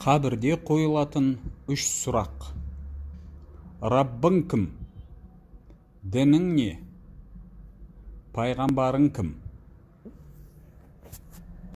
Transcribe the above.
қабірде қойылатын үш сұрақ. Раббың кім? Дінің не? Пайғамбарың кім?